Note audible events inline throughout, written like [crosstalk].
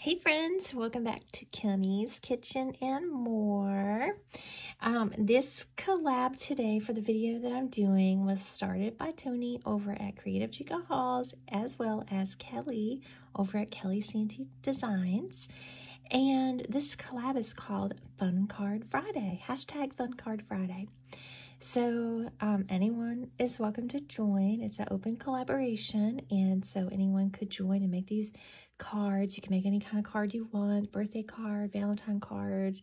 Hey friends, welcome back to Kimmie's Kitchen and More. Um, this collab today for the video that I'm doing was started by Tony over at Creative Chica Hauls as well as Kelly over at Kelly Santee Designs. And this collab is called Fun Card Friday, hashtag Fun Card Friday. So um, anyone is welcome to join. It's an open collaboration and so anyone could join and make these cards. You can make any kind of card you want, birthday card, Valentine card,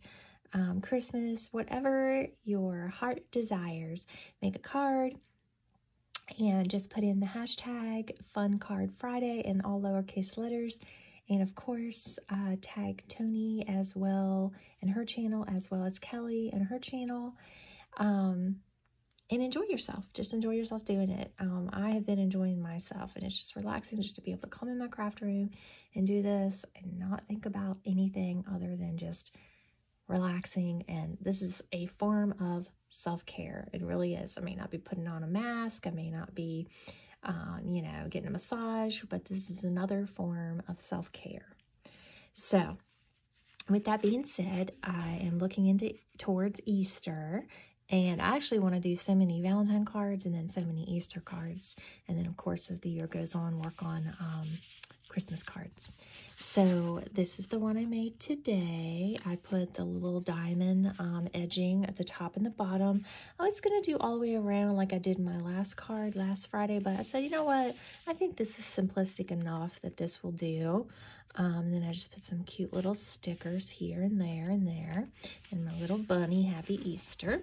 um, Christmas, whatever your heart desires. Make a card and just put in the hashtag Fun Card Friday in all lowercase letters. And of course, uh, tag Tony as well and her channel, as well as Kelly and her channel. Um, and enjoy yourself. Just enjoy yourself doing it. Um, I have been enjoying myself and it's just relaxing just to be able to come in my craft room and do this and not think about anything other than just relaxing. And this is a form of self-care. It really is. I may not be putting on a mask. I may not be, um, you know, getting a massage, but this is another form of self-care. So with that being said, I am looking into towards Easter and I actually want to do so many Valentine cards and then so many Easter cards. And then, of course, as the year goes on, work on um, Christmas cards. So this is the one I made today. I put the little diamond um, edging at the top and the bottom. I was going to do all the way around like I did my last card last Friday, but I said, you know what? I think this is simplistic enough that this will do. Um, then I just put some cute little stickers here and there and there. And my little bunny, Happy Easter.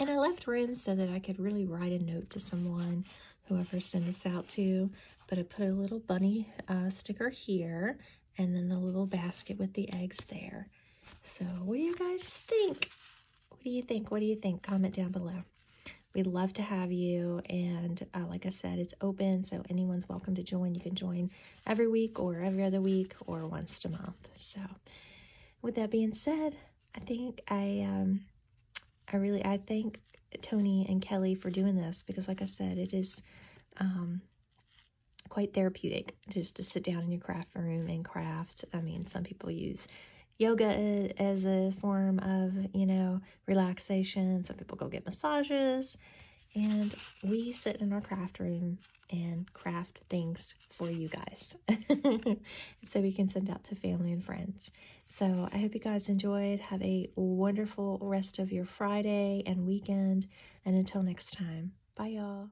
And I left room so that I could really write a note to someone, whoever send this out to. But I put a little bunny uh, sticker here and then the little basket with the eggs there. So what do you guys think? What do you think? What do you think? Comment down below. We'd love to have you. And uh, like I said, it's open, so anyone's welcome to join. You can join every week or every other week or once a month. So with that being said, I think I um, I really, I thank Tony and Kelly for doing this because like I said, it is um, quite therapeutic just to sit down in your craft room and craft. I mean, some people use yoga as a form of, you know, relaxation. Some people go get massages and we sit in our craft room and craft things for you guys [laughs] so we can send out to family and friends. So I hope you guys enjoyed. Have a wonderful rest of your Friday and weekend. And until next time, bye y'all.